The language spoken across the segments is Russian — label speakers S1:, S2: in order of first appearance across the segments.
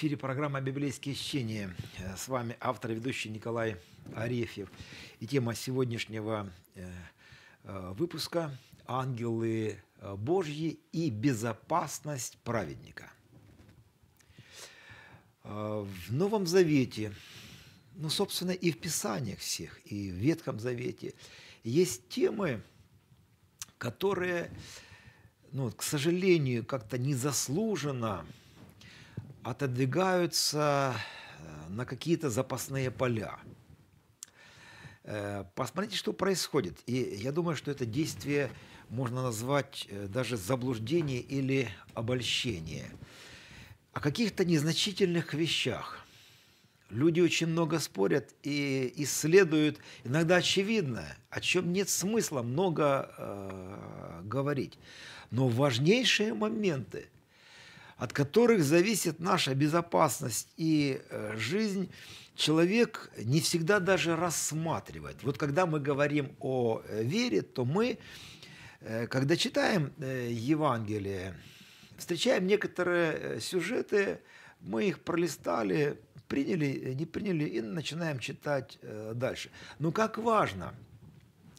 S1: эфире программа «Библейские чтения». С вами автор и ведущий Николай Арефьев. И тема сегодняшнего э, э, выпуска «Ангелы Божьи и безопасность праведника». Э, в Новом Завете, ну, собственно, и в Писаниях всех, и в Ветхом Завете есть темы, которые, ну, к сожалению, как-то незаслуженно – отодвигаются э, на какие-то запасные поля. Э, посмотрите, что происходит. И я думаю, что это действие можно назвать э, даже заблуждение или обольщение. О каких-то незначительных вещах. Люди очень много спорят и исследуют иногда очевидное, о чем нет смысла много э, говорить. Но важнейшие моменты – от которых зависит наша безопасность и э, жизнь, человек не всегда даже рассматривает. Вот когда мы говорим о э, вере, то мы, э, когда читаем Евангелие, встречаем некоторые сюжеты, мы их пролистали, приняли, не приняли и начинаем читать дальше. Но как важно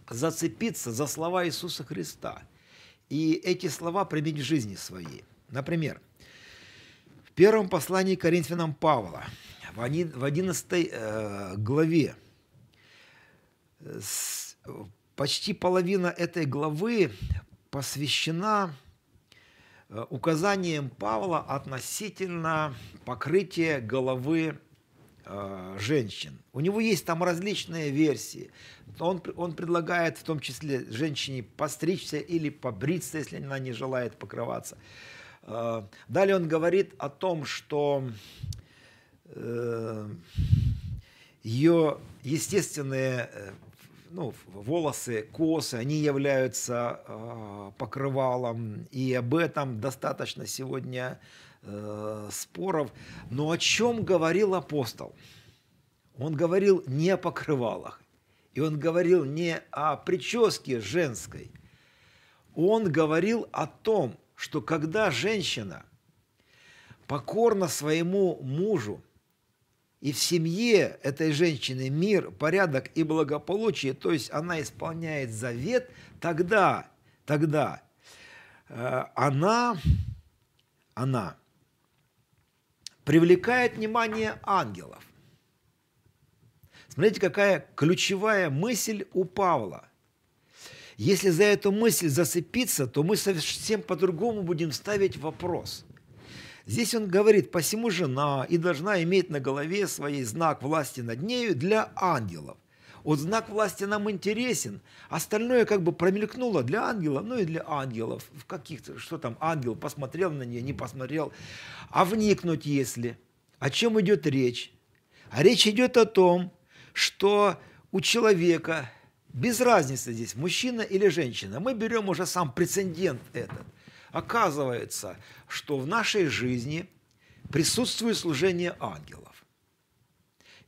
S1: зацепиться за слова Иисуса Христа и эти слова применить в жизни своей. Например, в первом послании к Коринфянам Павла, в 11 э, главе, почти половина этой главы посвящена э, указаниям Павла относительно покрытия головы э, женщин. У него есть там различные версии. Он, он предлагает в том числе женщине постричься или побриться, если она не желает покрываться. Э, далее он говорит о том, что э, ее естественные э, ну, волосы, косы, они являются покрывалом, и об этом достаточно сегодня споров. Но о чем говорил апостол? Он говорил не о покрывалах, и он говорил не о прическе женской. Он говорил о том, что когда женщина покорна своему мужу, и в семье этой женщины мир, порядок и благополучие, то есть она исполняет завет, тогда, тогда э, она, она привлекает внимание ангелов. Смотрите, какая ключевая мысль у Павла – если за эту мысль зацепиться, то мы совсем по-другому будем ставить вопрос. Здесь он говорит, посему жена и должна иметь на голове своей знак власти над нею для ангелов. Вот знак власти нам интересен, остальное как бы промелькнуло для ангела, ну и для ангелов. В каких-то, что там, ангел посмотрел на нее, не посмотрел. А вникнуть если, о чем идет речь? А речь идет о том, что у человека без разницы здесь, мужчина или женщина. Мы берем уже сам прецедент этот. Оказывается, что в нашей жизни присутствует служение ангелов.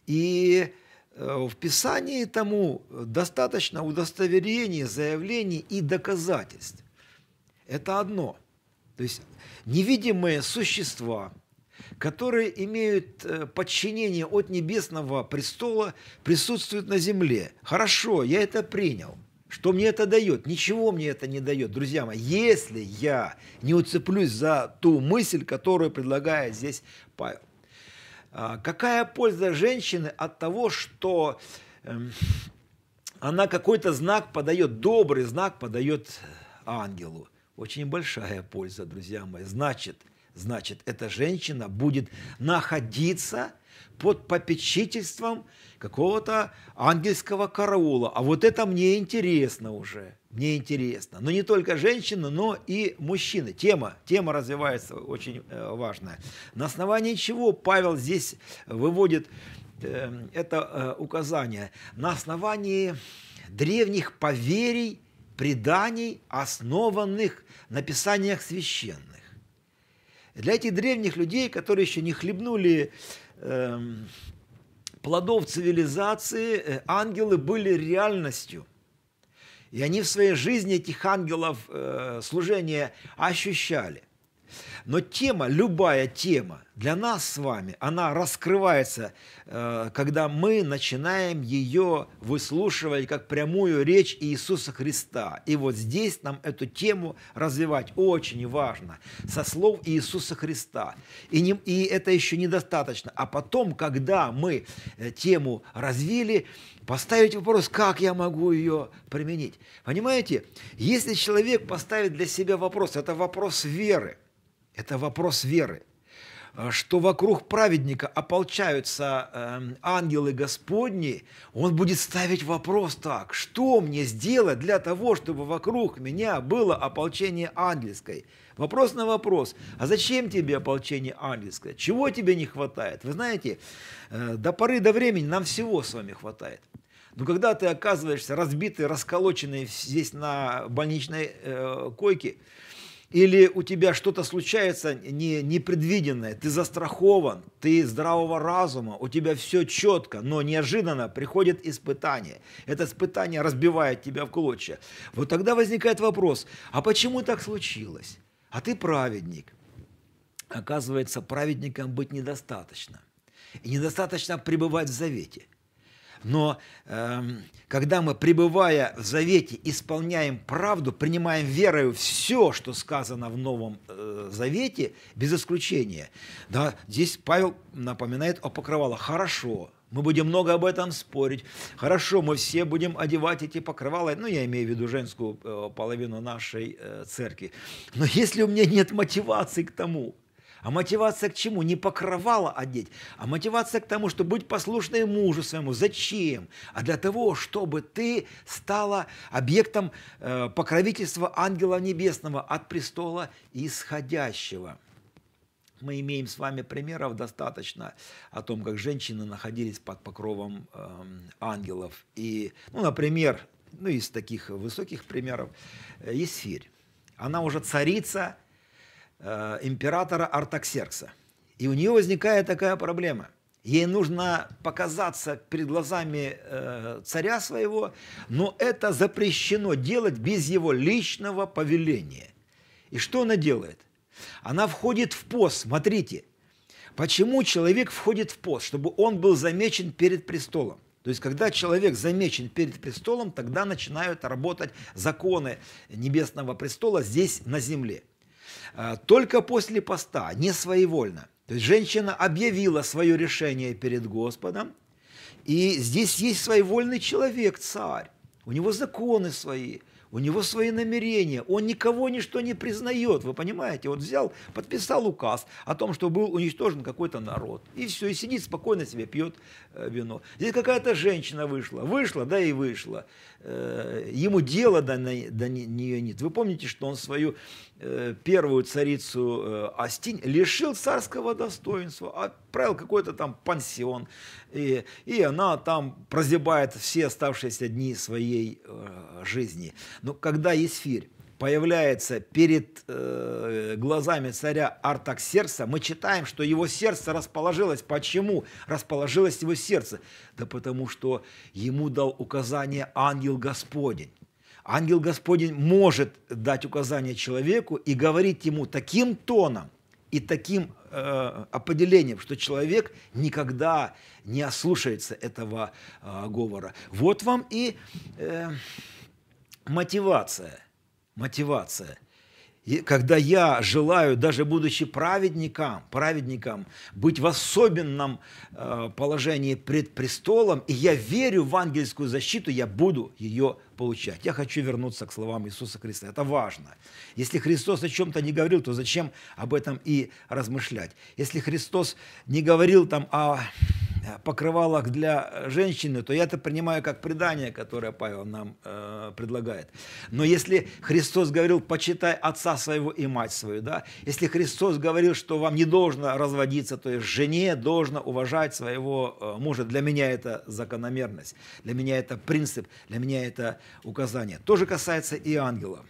S1: И э, в Писании тому достаточно удостоверений, заявлений и доказательств. Это одно. То есть невидимые существа – которые имеют э, подчинение от небесного престола, присутствуют на земле. Хорошо, я это принял. Что мне это дает? Ничего мне это не дает, друзья мои, если я не уцеплюсь за ту мысль, которую предлагает здесь Павел. А, какая польза женщины от того, что эм, она какой-то знак подает, добрый знак подает ангелу? Очень большая польза, друзья мои. Значит – значит, эта женщина будет находиться под попечительством какого-то ангельского караула. А вот это мне интересно уже. Мне интересно. Но не только женщины, но и мужчины. Тема, тема развивается очень э, важная. На основании чего Павел здесь выводит э, это э, указание? На основании древних поверий, преданий, основанных на писаниях священных. Для этих древних людей, которые еще не хлебнули э, плодов цивилизации, э, ангелы были реальностью. И они в своей жизни этих ангелов э, служения ощущали. Но тема, любая тема для нас с вами, она раскрывается, э, когда мы начинаем ее выслушивать как прямую речь Иисуса Христа. И вот здесь нам эту тему развивать очень важно, со слов Иисуса Христа. И, не, и это еще недостаточно. А потом, когда мы э, тему развили, поставить вопрос, как я могу ее применить. Понимаете, если человек поставит для себя вопрос, это вопрос веры, это вопрос веры, э, что вокруг праведника ополчаются э, ангелы Господни, он будет ставить вопрос так, что мне сделать для того, чтобы вокруг меня было ополчение ангельское? Вопрос на вопрос, а зачем тебе ополчение ангельское? Чего тебе не хватает? Вы знаете, э, до поры до времени нам всего с вами хватает. Но когда ты оказываешься разбитый, расколоченный здесь на больничной э, койке, или у тебя что-то случается не, непредвиденное, ты застрахован, ты здравого разума, у тебя все четко, но неожиданно приходит испытание. Это испытание разбивает тебя в клочья. Вот тогда возникает вопрос, а почему так случилось? А ты праведник. Оказывается, праведником быть недостаточно. И недостаточно пребывать в завете. Но э, когда мы, пребывая в завете, исполняем правду, принимаем верою все, что сказано в Новом э, Завете, без исключения, да, здесь Павел напоминает о покрывалах. Хорошо, мы будем много об этом спорить. Хорошо, мы все будем одевать эти покрывала. Ну, я имею в виду женскую э, половину нашей э, церкви. Но если у меня нет мотивации к тому, а мотивация к чему? Не покрывало одеть, а мотивация к тому, чтобы быть послушной мужу своему. Зачем? А для того, чтобы ты стала объектом э, покровительства ангела небесного от престола исходящего. Мы имеем с вами примеров достаточно о том, как женщины находились под покровом э, ангелов. И, ну, например, ну, из таких высоких примеров, э, Есфирь. Она уже царица Э, императора Артаксеркса. И у нее возникает такая проблема. Ей нужно показаться перед глазами э, царя своего, но это запрещено делать без его личного повеления. И что она делает? Она входит в пост. Смотрите, почему человек входит в пост? Чтобы он был замечен перед престолом. То есть, когда человек замечен перед престолом, тогда начинают работать законы небесного престола здесь на земле. А, только после поста, не своевольно. То есть женщина объявила свое решение перед Господом, и здесь есть своевольный человек, царь. У него законы свои – у него свои намерения, он никого ничто не признает, вы понимаете? Вот взял, подписал указ о том, что был уничтожен какой-то народ, и все, и сидит спокойно себе, пьет э, вино. Здесь какая-то женщина вышла, вышла, да и вышла, э, ему дела до, до нее нет. Вы помните, что он свою первую царицу Астинь лишил царского достоинства, отправил какой-то там пансион, и, и она там прозябает все оставшиеся дни своей жизни. Но когда Есфирь появляется перед э, глазами царя Артаксерса, мы читаем, что его сердце расположилось. Почему расположилось его сердце? Да потому что ему дал указание ангел Господень. Ангел Господень может дать указание человеку и говорить ему таким тоном и таким э, определением, что человек никогда не ослушается этого э, говора. Вот вам и... Э, мотивация. Мотивация. Когда я желаю, даже будучи праведником, праведником, быть в особенном э, положении пред престолом, и я верю в ангельскую защиту, я буду ее получать. Я хочу вернуться к словам Иисуса Христа. Это важно. Если Христос о чем-то не говорил, то зачем об этом и размышлять? Если Христос не говорил там о покрывалах для женщины, то я это принимаю как предание, которое Павел нам э, предлагает. Но если Христос говорил, почитай отца своего и мать свою, да, если Христос говорил, что вам не должно разводиться, то есть жене должно уважать своего э, мужа, для меня это закономерность, для меня это принцип, для меня это указание. То же касается и ангела.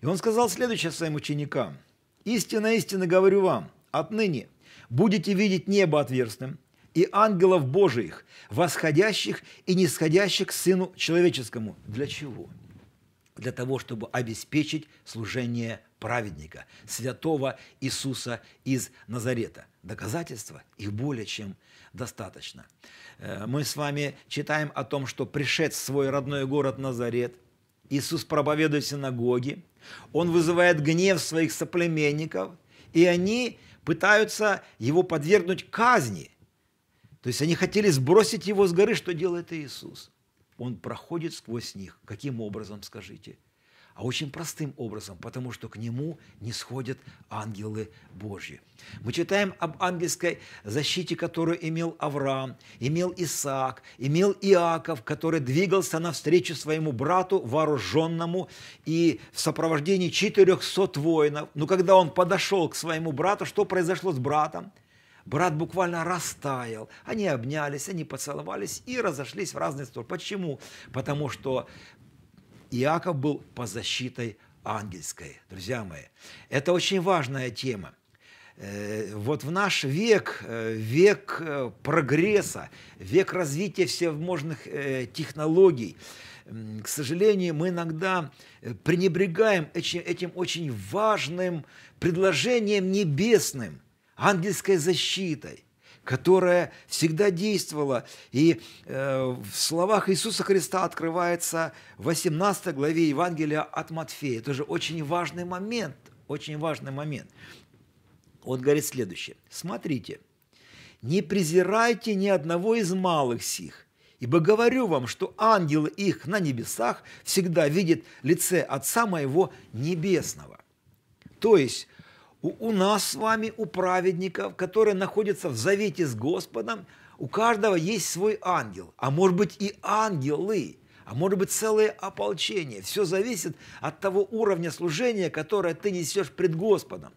S1: И он сказал следующее своим ученикам. «Истинно, истинно говорю вам, отныне будете видеть небо отверстным, и ангелов Божиих, восходящих и нисходящих к Сыну Человеческому. Для чего? Для того, чтобы обеспечить служение праведника, святого Иисуса из Назарета. Доказательства их более чем достаточно. Э, мы с вами читаем о том, что пришед в свой родной город Назарет, Иисус проповедует в синагоге, он вызывает гнев своих соплеменников, и они пытаются его подвергнуть казни. То есть они хотели сбросить его с горы, что делает Иисус. Он проходит сквозь них. Каким образом, скажите? а очень простым образом, потому что к нему не сходят ангелы Божьи. Мы читаем об ангельской защите, которую имел Авраам, имел Исаак, имел Иаков, который двигался навстречу своему брату вооруженному и в сопровождении 400 воинов. Но когда он подошел к своему брату, что произошло с братом? Брат буквально растаял. Они обнялись, они поцеловались и разошлись в разные стороны. Почему? Потому что Иаков был по защитой ангельской. Друзья мои, это очень важная тема. Э, вот в наш век, э, век э, прогресса, век развития всевозможных технологий, к сожалению, мы иногда пренебрегаем этим, этим очень важным предложением небесным, ангельской защитой которая всегда действовала. И э, в словах Иисуса Христа открывается в 18 главе Евангелия от Матфея. Это же очень важный момент, очень важный момент. Он говорит следующее. Смотрите, не презирайте ни одного из малых сих, ибо говорю вам, что ангелы их на небесах всегда видят лице Отца моего Небесного. То есть у, у нас с вами, у праведников, которые находятся в завете с Господом, у каждого есть свой ангел, а может быть и ангелы, а может быть целое ополчение. Все зависит от того уровня служения, которое ты несешь пред Господом.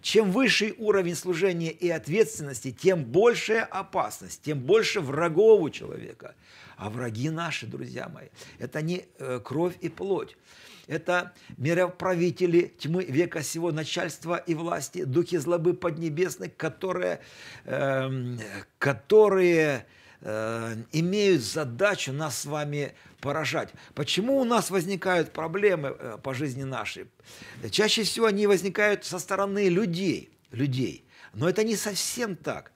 S1: Чем высший уровень служения и ответственности, тем большая опасность, тем больше врагов у человека. А враги наши, друзья мои, это не э, кровь и плоть это мировправители тьмы века сего, начальства и власти, духи злобы поднебесных, которые, э, которые э, имеют задачу нас с вами поражать. Почему у нас возникают проблемы э, по жизни нашей? Чаще всего они возникают со стороны людей, людей. Но это не совсем так.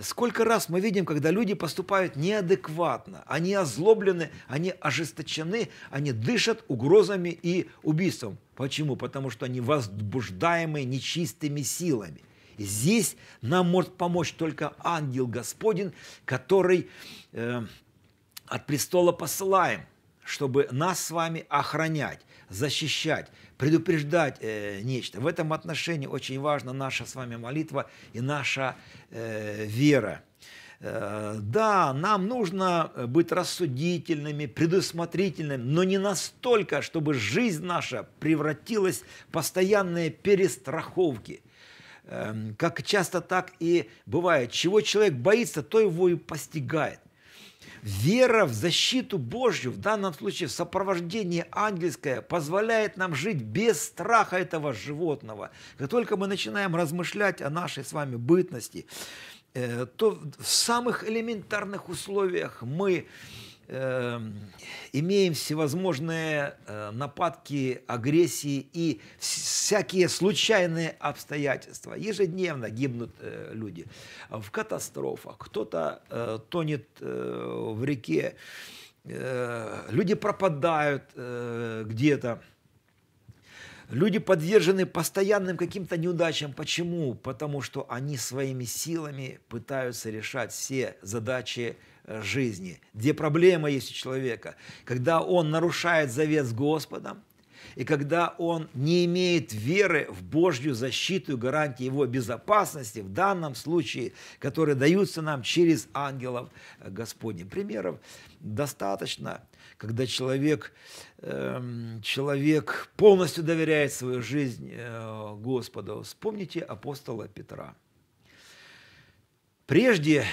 S1: Сколько раз мы видим, когда люди поступают неадекватно, они озлоблены, они ожесточены, они дышат угрозами и убийством. Почему? Потому что они возбуждаемы нечистыми силами. Здесь нам может помочь только ангел Господень, который э, от престола посылаем, чтобы нас с вами охранять, защищать, предупреждать э, нечто. В этом отношении очень важна наша с вами молитва и наша э, вера. Э, да, нам нужно быть рассудительными, предусмотрительными, но не настолько, чтобы жизнь наша превратилась в постоянные перестраховки. Э, как часто так и бывает. Чего человек боится, то его и постигает. Вера в защиту Божью, в данном случае в сопровождении ангельское, позволяет нам жить без страха этого животного. Как только мы начинаем размышлять о нашей с вами бытности, э, то в самых элементарных условиях мы имеем всевозможные э, нападки, агрессии и всякие случайные обстоятельства. Ежедневно гибнут э, люди в катастрофах, кто-то э, тонет в реке, люди пропадают где-то. Люди подвержены постоянным каким-то неудачам. Почему? Потому что они своими силами пытаются решать все задачи жизни, где проблема есть у человека, когда он нарушает завет с Господом, и когда он не имеет веры в Божью защиту и гарантии его безопасности, в данном случае, которые даются нам через ангелов Господних. Примеров достаточно, когда человек, эм, человек полностью доверяет свою жизнь э, Господу. Вспомните апостола Петра. Прежде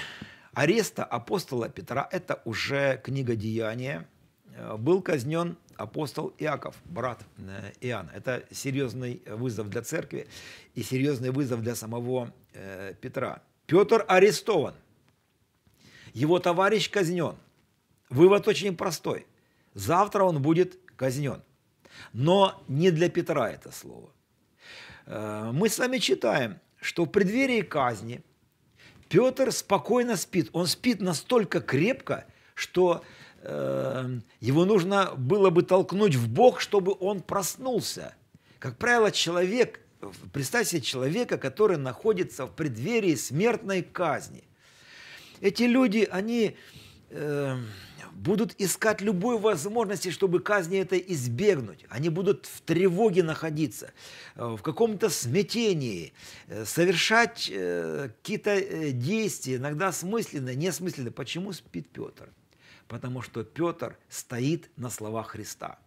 S1: ареста апостола Петра, это уже книга Деяния, э, был казнен апостол Иаков, брат э, Иоанна. Это серьезный вызов для церкви и серьезный вызов для самого э, Петра. Петр арестован, его товарищ казнен. Вывод очень простой. Завтра он будет казнен. Но не для Петра это слово. мы с вами читаем, что в преддверии казни Петр спокойно спит. Он спит настолько крепко, что э, его нужно было бы толкнуть в бок, чтобы он проснулся. Как правило, человек, представьте себе человека, который находится в преддверии смертной казни. Эти люди, они э, будут искать любой возможности, чтобы казни это избегнуть. Они будут в тревоге находиться, э, в каком-то смятении, э, совершать э, какие-то действия, иногда смысленные, несмысленные. Почему спит Петр? Потому что Петр стоит на словах Христа.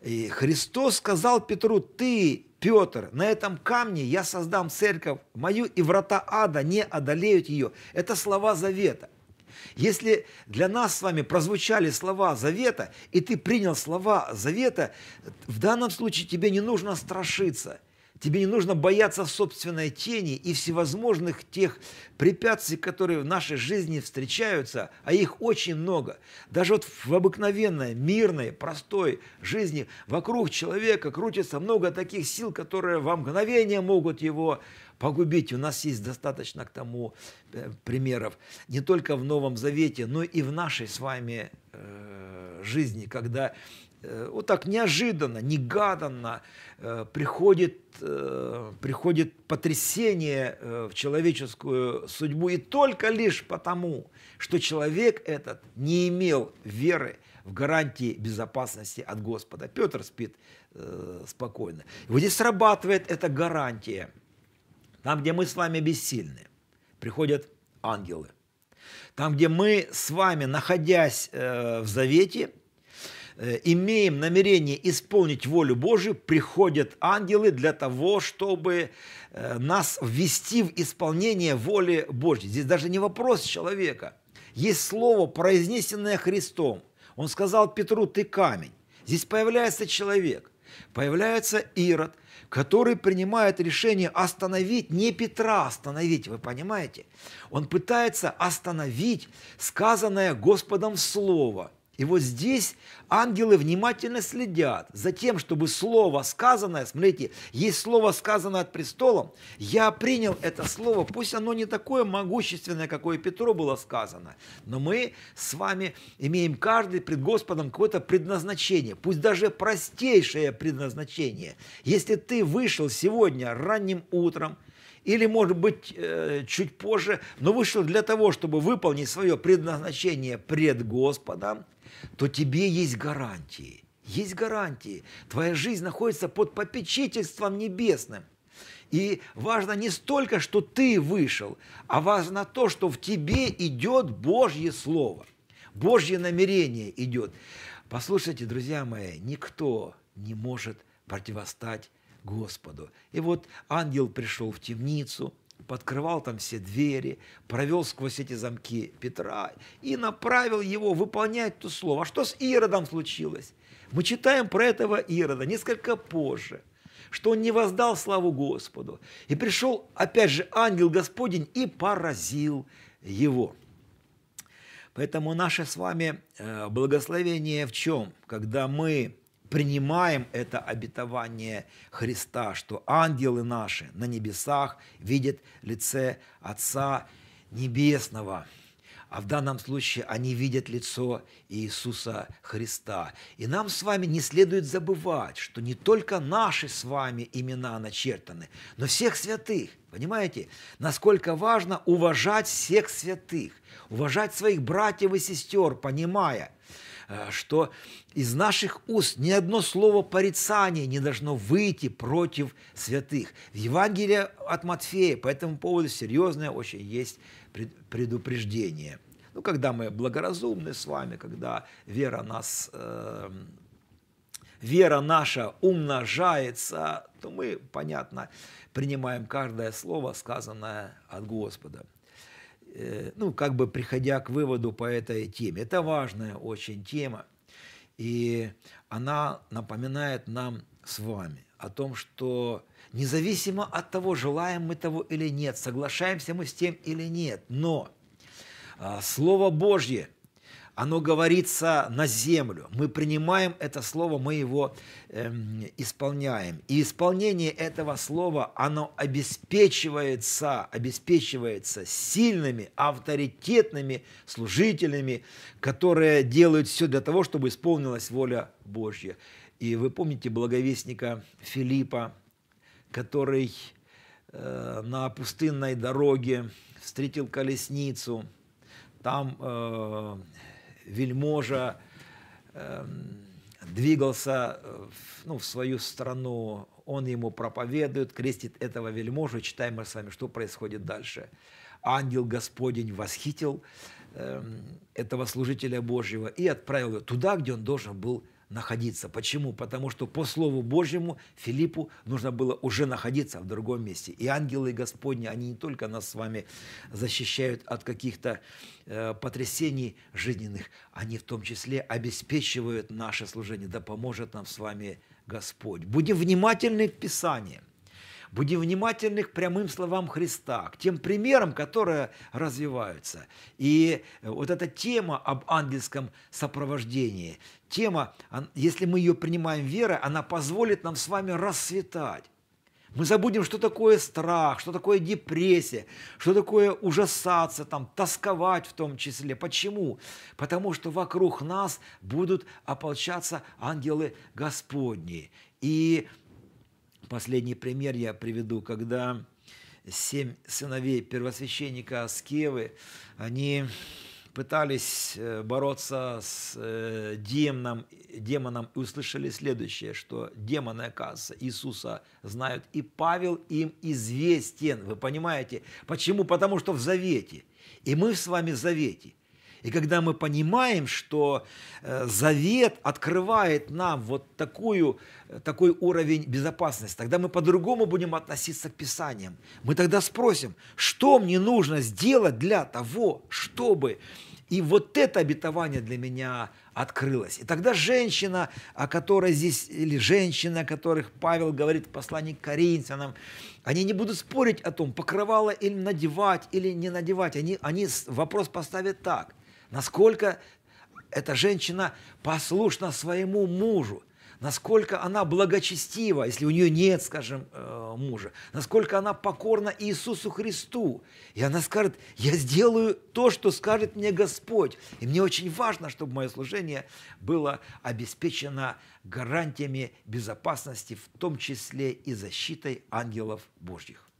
S1: И Христос сказал Петру, ты, Петр, на этом камне я создам церковь мою, и врата ада не одолеют ее. Это слова завета. Если для нас с вами прозвучали слова завета, и ты принял слова завета, в данном случае тебе не нужно страшиться – Тебе не нужно бояться собственной тени и всевозможных тех препятствий, которые в нашей жизни встречаются, а их очень много. Даже вот в обыкновенной, мирной, простой жизни вокруг человека крутится много таких сил, которые во мгновение могут его погубить. У нас есть достаточно к тому э, примеров не только в Новом Завете, но и в нашей с вами э, жизни, когда Э, вот так неожиданно, негаданно приходит, приходит потрясение в человеческую судьбу. И только лишь потому, что человек этот не имел веры в гарантии безопасности от Господа. Петр спит спокойно. Вот здесь срабатывает эта гарантия. Там, где мы с вами бессильны, приходят ангелы. Там, где мы с вами, находясь в завете, Э, имеем намерение исполнить волю Божию, приходят ангелы для того, чтобы э, нас ввести в исполнение воли Божьей. Здесь даже не вопрос человека. Есть слово, произнесенное Христом. Он сказал Петру, ты камень. Здесь появляется человек, появляется Ирод, который принимает решение остановить, не Петра остановить, вы понимаете? Он пытается остановить сказанное Господом Слово – и вот здесь ангелы внимательно следят за тем, чтобы слово сказанное, смотрите, есть слово сказанное от престолом, я принял это слово, пусть оно не такое могущественное, какое Петру было сказано, но мы с вами имеем каждый пред Господом какое-то предназначение, пусть даже простейшее предназначение. Если ты вышел сегодня ранним утром, или, может быть, э, чуть позже, но вышел для того, чтобы выполнить свое предназначение пред Господом, то тебе есть гарантии. Есть гарантии. Твоя жизнь находится под попечительством небесным. И важно не столько, что ты вышел, а важно то, что в тебе идет Божье Слово. Божье намерение идет. Послушайте, друзья мои, никто не может противостать Господу. И вот ангел пришел в темницу, подкрывал там все двери, провел сквозь эти замки Петра и направил его выполнять то слово. А что с Иродом случилось? Мы читаем про этого Ирода несколько позже, что он не воздал славу Господу. И пришел, опять же, ангел Господень и поразил его. Поэтому наше с вами э, благословение в чем? Когда мы принимаем это обетование Христа, что ангелы наши на небесах видят лице Отца Небесного. А в данном случае они видят лицо Иисуса Христа. И нам с вами не следует забывать, что не только наши с вами имена начертаны, но всех святых. Понимаете, насколько важно уважать всех святых, уважать своих братьев и сестер, понимая – что из наших уст ни одно слово порицания не должно выйти против святых. В Евангелии от Матфея по этому поводу серьезное очень есть предупреждение. Ну, когда мы благоразумны с вами, когда вера нас э, вера наша умножается, то мы, понятно, принимаем каждое слово, сказанное от Господа. Э, ну, как бы приходя к выводу по этой теме. Это важная очень тема, и она напоминает нам с вами о том, что независимо от того, желаем мы того или нет, соглашаемся мы с тем или нет, но а, Слово Божье, оно говорится на землю. Мы принимаем это слово, мы его эм, исполняем. И исполнение этого слова, оно обеспечивается, обеспечивается сильными, авторитетными служителями, которые делают все для того, чтобы исполнилась воля Божья. И вы помните благовестника Филиппа, который э, на пустынной дороге встретил колесницу, там э, вельможа э, двигался ну, в свою страну, он ему проповедует, крестит этого вельможу, читаем мы с вами, что происходит дальше. Ангел Господень восхитил э, этого служителя Божьего и отправил его туда, где он должен был находиться. Почему? Потому что по Слову Божьему Филиппу нужно было уже находиться в другом месте. И ангелы Господни, они не только нас с вами защищают от каких-то э, потрясений жизненных, они в том числе обеспечивают наше служение. Да поможет нам с вами Господь. Будем внимательны к Писаниям. Будем внимательны к прямым словам Христа, к тем примерам, которые развиваются. И вот эта тема об ангельском сопровождении, тема, если мы ее принимаем верой, она позволит нам с вами расцветать. Мы забудем, что такое страх, что такое депрессия, что такое ужасаться, там, тосковать в том числе. Почему? Потому что вокруг нас будут ополчаться ангелы Господни. И Последний пример я приведу, когда семь сыновей первосвященника Аскевы, они пытались э, бороться с э, демоном, демоном и услышали следующее, что демоны, оказывается, Иисуса знают, и Павел им известен. Вы понимаете? Почему? Потому что в Завете. И мы с вами в Завете. И когда мы понимаем, что э, завет открывает нам вот такую, э, такой уровень безопасности, тогда мы по-другому будем относиться к Писаниям. Мы тогда спросим, что мне нужно сделать для того, чтобы... И вот это обетование для меня открылось. И тогда женщина, о которой здесь, или женщины, о которых Павел говорит в послании к Коринфянам, они не будут спорить о том, покрывало им надевать или не надевать. Они, они вопрос поставят так насколько эта женщина послушна своему мужу, насколько она благочестива, если у нее нет, скажем, э, мужа, насколько она покорна Иисусу Христу. И она скажет, я сделаю то, что скажет мне Господь. И мне очень важно, чтобы мое служение было обеспечено гарантиями безопасности, в том числе и защитой ангелов Божьих.